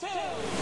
Two,